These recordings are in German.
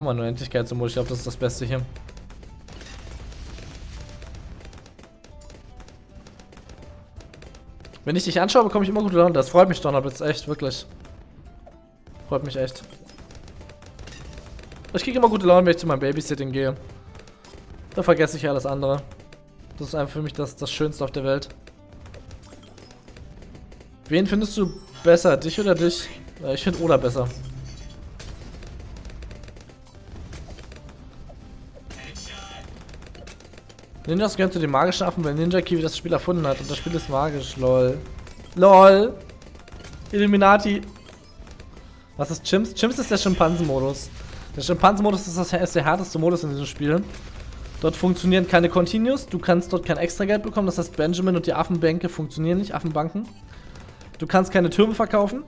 Mal nur Endlichkeitssymbol, ich glaube, das ist das Beste hier. Wenn ich dich anschaue, bekomme ich immer gute Laune. Das freut mich, Donnerblitz, echt, wirklich. Freut mich echt. Ich kriege immer gute Laune, wenn ich zu meinem Babysitting gehe. Da vergesse ich alles andere. Das ist einfach für mich das, das Schönste auf der Welt. Wen findest du besser, dich oder dich? Äh, ich finde Oda besser. Ninjas gehören zu den magischen Affen, weil Ninja Kiwi das Spiel erfunden hat. Und das Spiel ist magisch, lol. LOL. Illuminati. Was ist Chimps? Chimps ist der Schimpansenmodus. Der Schimpansenmodus ist, das, ist der härteste Modus in diesem Spiel. Dort funktionieren keine Continues, du kannst dort kein Extrageld bekommen, das heißt Benjamin und die Affenbänke funktionieren nicht, Affenbanken. Du kannst keine Türme verkaufen.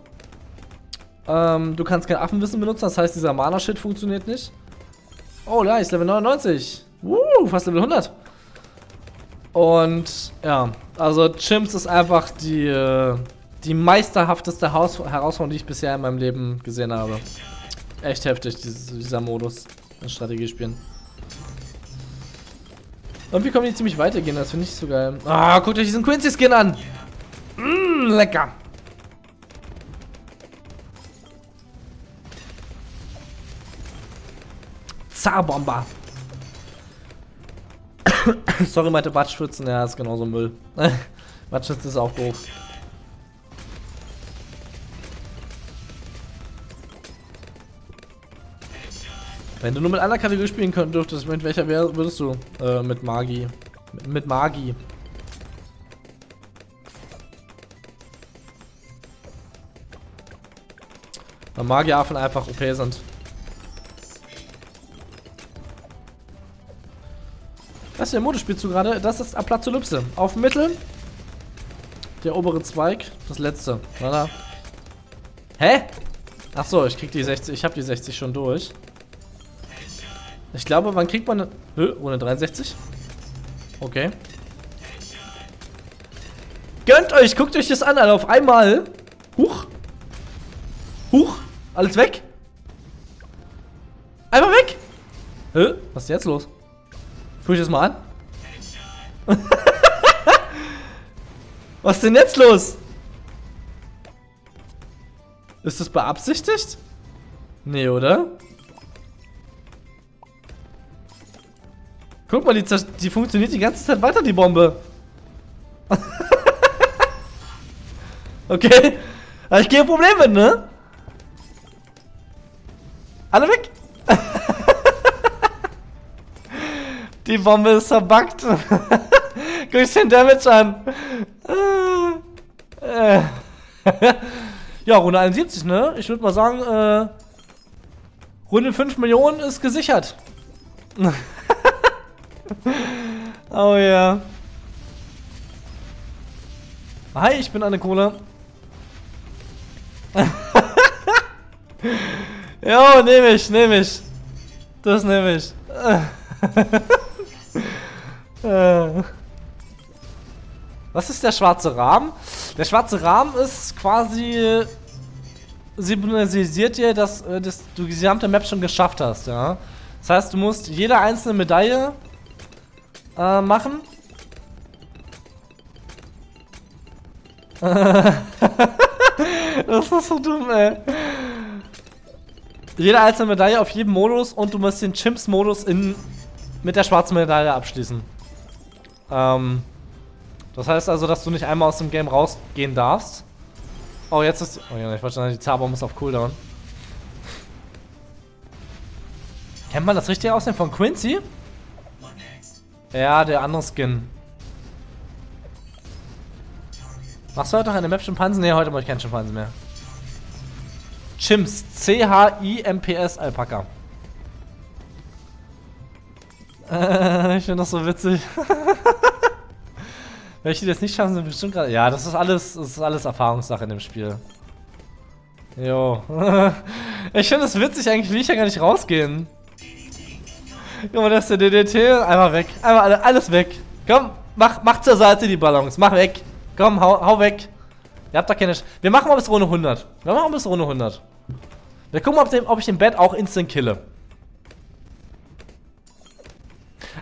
Ähm, du kannst kein Affenwissen benutzen, das heißt dieser Mana-Shit funktioniert nicht. Oh, nice, Level 99. Woo, fast Level 100. Und ja, also Chimps ist einfach die, äh, die meisterhafteste Haus Herausforderung, die ich bisher in meinem Leben gesehen habe. Echt heftig, dieser Modus in Strategiespielen. Und wir kommen hier ziemlich weitergehen, das finde ich so geil. Ah, guckt euch diesen Quincy-Skin an! Mmm, lecker! Zarbomber! Sorry, meinte Watschschützen. Ja, ist genauso Müll. Watschschützen ist auch doof. Wenn du nur mit einer Kategorie spielen könntest, dürftest, mit welcher wär, würdest du? Äh, mit Magi. Mit, mit Magi. Weil Magieraffen einfach OP sind. Was ist der Modus spielst du gerade? Das ist Aplazolypse. Auf Mittel. Der obere Zweig. Das letzte. Voilà. Hä? Achso, ich krieg die 60. Ich hab die 60 schon durch. Ich glaube, wann kriegt man eine... Hö, ohne 63? Okay. Gönnt euch, guckt euch das an, Alter, auf einmal. Huch. Huch. Alles weg. Einmal weg. Hä? Was ist jetzt los? Guck ich das mal an. Was ist denn jetzt los? Ist das beabsichtigt? Nee, oder? Guck mal, die, die funktioniert die ganze Zeit weiter, die Bombe. okay. Ich gehe Probleme, ne? Alle weg. Die Bombe ist verbuggt. Guck ich den Damage an. ja, Runde 71, ne? Ich würde mal sagen, äh, Runde 5 Millionen ist gesichert. oh ja. Hi, ich bin Anne Cola. jo, nehme ich, nehme ich. Das nehme ich. Äh. Was ist der schwarze Rahmen? Der schwarze Rahmen ist quasi signalisiert dir, dass, äh, dass du die gesamte Map schon geschafft hast, ja. Das heißt, du musst jede einzelne Medaille äh, machen. das ist so dumm, ey. Jede einzelne Medaille auf jedem Modus und du musst den Chimps-Modus mit der schwarzen Medaille abschließen. Ähm, das heißt also, dass du nicht einmal aus dem Game rausgehen darfst. Oh, jetzt ist... Oh ja, ich wollte schon die Zarbombe ist auf Cooldown. Kennt man das richtige Aussehen von Quincy? Ja, der andere Skin. Machst du heute noch eine Map Schimpansen? Ne, heute mache ich keinen Schimpansen mehr. Chimps. C-H-I-M-P-S Alpaka. Äh, ich finde das so witzig. Welche, die das nicht schaffen, sind bestimmt gerade. Ja, das ist alles, das ist alles Erfahrungssache in dem Spiel. Jo. ich finde es witzig, eigentlich will ich ja gar nicht rausgehen. Guck mal, das ist der DDT. Einmal weg. Einmal alles weg. Komm, mach, mach zur Seite die Ballons. Mach weg. Komm, hau, hau weg. Ihr habt da keine. Sch Wir machen mal bis Runde 100. Wir machen mal bis Runde 100. Wir gucken ob, ob ich den Bett auch instant kille.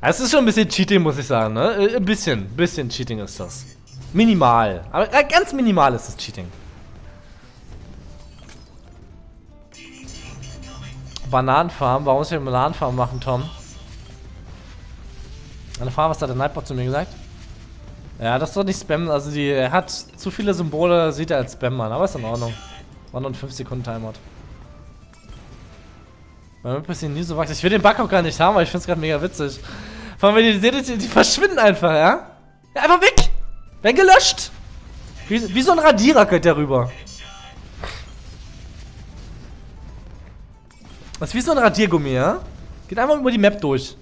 Es ist schon ein bisschen Cheating, muss ich sagen, ne? Äh, ein bisschen, ein bisschen Cheating ist das. Minimal. Aber ganz minimal ist das Cheating. Bananenfarm. Warum muss ich eine Bananenfarm machen, Tom? Eine Farm, was hat der Nightbot zu mir gesagt? Ja, das doch nicht Spam. Also, die er hat zu viele Symbole, sieht er als Spam an. Aber ist in Ordnung. War nur ein 5 Sekunden Timeout. Bei mir passiert nie so wachsen. Ich will den Bug auch gar nicht haben, aber ich finde es gerade mega witzig. Vor allem, wenn ihr seht, die, verschwinden einfach, ja? Ja, einfach weg! Werden gelöscht! Wie, wie so ein Radierer geht der rüber. Das ist wie so ein Radiergummi, ja? Geht einfach über die Map durch.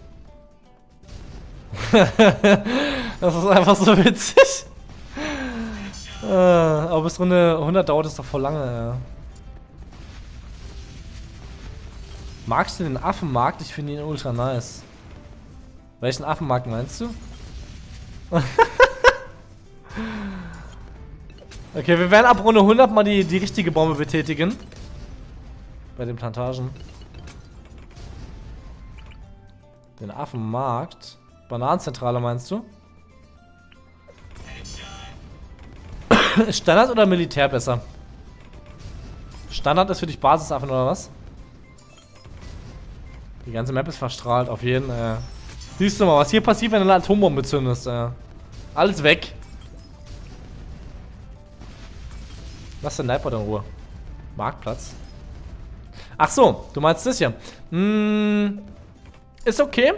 das ist einfach so witzig. Äh, aber bis Runde 100 dauert es doch voll lange, ja. Magst du den Affenmarkt? Ich finde ihn ultra nice. Welchen Affenmarkt meinst du? okay, wir werden ab Runde 100 mal die, die richtige Bombe betätigen. Bei den Plantagen. Den Affenmarkt. Bananenzentrale meinst du? Standard oder Militär besser? Standard ist für dich Basisaffen oder was? Die ganze Map ist verstrahlt, auf jeden. Äh. Siehst du mal, was hier passiert, wenn du eine Atombombe zündest. Äh. Alles weg. Lass den Nightbot in Ruhe. Marktplatz. Ach so, du meinst das hier. Hm, ist okay.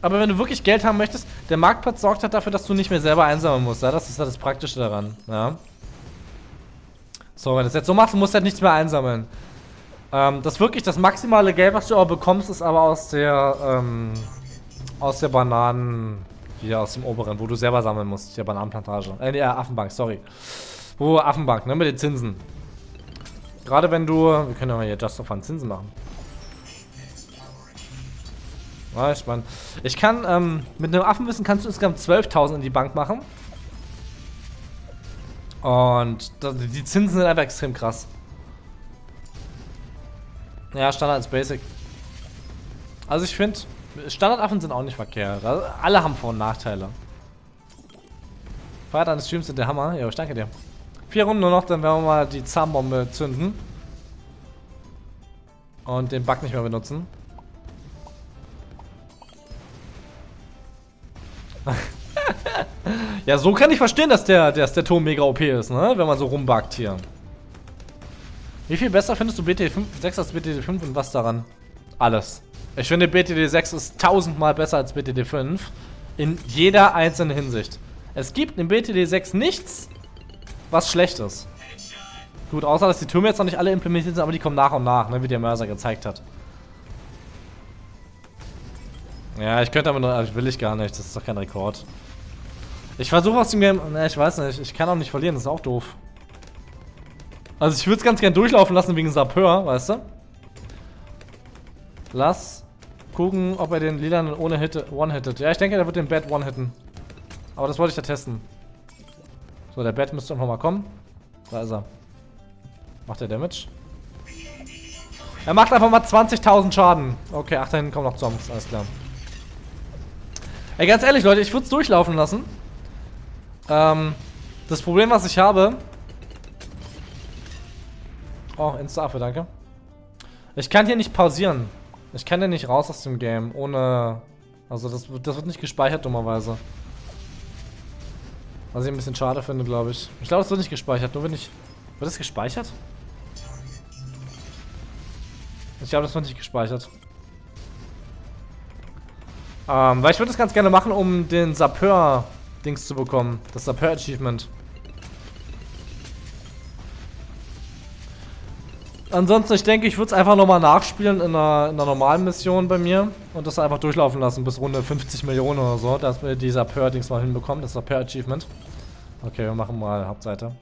Aber wenn du wirklich Geld haben möchtest, der Marktplatz sorgt halt dafür, dass du nicht mehr selber einsammeln musst. Ja? Das ist halt das Praktische daran. Ja. So, wenn du das jetzt so machst, musst du halt nichts mehr einsammeln. Ähm, das wirklich das maximale Geld, was du auch bekommst, ist aber aus der, ähm, aus der Bananen, hier aus dem oberen, wo du selber sammeln musst, der Bananenplantage. Äh, nee, Affenbank, sorry. Wo Affenbank, ne, mit den Zinsen. Gerade wenn du, wir können ja mal hier Just of Fun Zinsen machen. Ja, meine, ich kann, ähm, mit einem Affenwissen kannst du insgesamt 12.000 in die Bank machen. Und die Zinsen sind einfach extrem krass. Ja, Standard ist Basic. Also ich finde, Standardaffen sind auch nicht verkehrt. Also alle haben Vor- und Nachteile. Feiert an des Streams sind der Hammer. Ja, ich danke dir. Vier Runden nur noch, dann werden wir mal die Zahnbombe zünden. Und den Bug nicht mehr benutzen. ja, so kann ich verstehen, dass der, dass der Turm mega OP ist, ne? Wenn man so rumbuggt hier. Wie viel besser findest du BTD 6 als BTD 5 und was daran? Alles. Ich finde BTD 6 ist tausendmal besser als BTD 5. In jeder einzelnen Hinsicht. Es gibt in BTD 6 nichts, was schlecht ist. Gut, außer dass die Türme jetzt noch nicht alle implementiert sind, aber die kommen nach und nach, ne, wie der Mörser gezeigt hat. Ja, ich könnte aber nur, will ich gar nicht, das ist doch kein Rekord. Ich versuche aus dem Game, ne, ich weiß nicht, ich kann auch nicht verlieren, das ist auch doof. Also ich würde es ganz gern durchlaufen lassen wegen Sapeur, weißt du? Lass gucken, ob er den lilanen ohne Hit one-hittet. Ja, ich denke, er wird den Bad one-hitten. Aber das wollte ich ja testen. So, der Bad müsste einfach mal kommen. Da ist er. Macht er Damage? Er macht einfach mal 20.000 Schaden. Okay, ach, da hinten kommen noch Zombies. Alles klar. Ey, ganz ehrlich, Leute, ich würde es durchlaufen lassen. Ähm, das Problem, was ich habe, Oh, Insta-Affe, danke. Ich kann hier nicht pausieren. Ich kann hier nicht raus aus dem Game, ohne... Also das, das wird nicht gespeichert, dummerweise. Was ich ein bisschen schade finde, glaube ich. Ich glaube, es wird nicht gespeichert, nur wenn ich... Wird es gespeichert? Ich glaube, das wird nicht gespeichert. Ähm, weil ich würde das ganz gerne machen, um den Sapeur-Dings zu bekommen. Das Sapeur-Achievement. Ansonsten, ich denke, ich würde es einfach nochmal nachspielen in einer, in einer, normalen Mission bei mir und das einfach durchlaufen lassen bis Runde 50 Millionen oder so, dass wir dieser Per-Dings mal hinbekommen, das Per-Achievement. Okay, wir machen mal Hauptseite.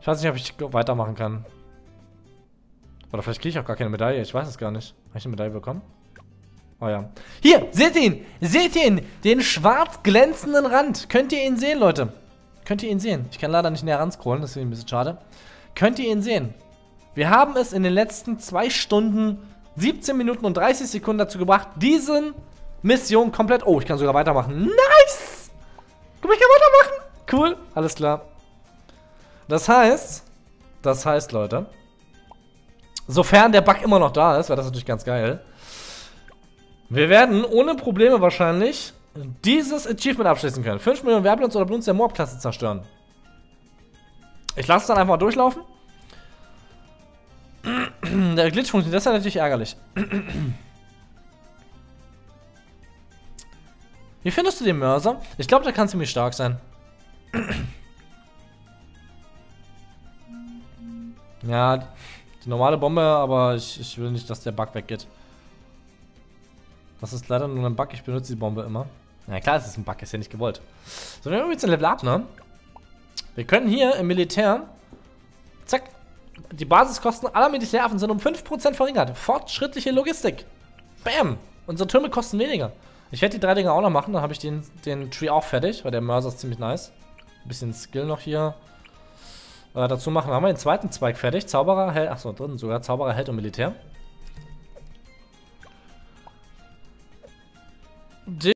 Ich weiß nicht, ob ich weitermachen kann. Oder vielleicht kriege ich auch gar keine Medaille, ich weiß es gar nicht. Habe ich eine Medaille bekommen? Oh ja. Hier, seht ihn! Seht ihn! Den schwarz glänzenden Rand. Könnt ihr ihn sehen, Leute? Könnt ihr ihn sehen? Ich kann leider nicht näher ranscrollen, das ist ein bisschen schade. Könnt ihr ihn sehen? Wir haben es in den letzten 2 Stunden, 17 Minuten und 30 Sekunden dazu gebracht, diesen Mission komplett. Oh, ich kann sogar weitermachen. Nice! Guck ich kann weitermachen. Cool, alles klar. Das heißt, das heißt, Leute, sofern der Bug immer noch da ist, wäre das natürlich ganz geil. Wir werden ohne Probleme wahrscheinlich dieses Achievement abschließen können. 5 Millionen Werblons oder Bloons der Mob-Klasse zerstören. Ich lasse es dann einfach mal durchlaufen. Der Glitch funktioniert, das ist ja natürlich ärgerlich. Wie findest du den Mörser? Ich glaube, der kann ziemlich stark sein. ja, die normale Bombe, aber ich, ich will nicht, dass der Bug weggeht. Das ist leider nur ein Bug, ich benutze die Bombe immer. Na klar, es ist ein Bug, ist ja nicht gewollt. So, wir haben jetzt ein Level Up, ne? Wir können hier im Militär, zack, die Basiskosten aller Militärwaffen sind um 5% verringert. Fortschrittliche Logistik. Bam! Unsere Türme kosten weniger. Ich werde die drei Dinger auch noch machen, dann habe ich den, den Tree auch fertig, weil der Mörser ist ziemlich nice. Ein bisschen Skill noch hier äh, dazu machen. Dann haben wir den zweiten Zweig fertig. Zauberer, Held, achso, drin sogar. Zauberer, Held und Militär.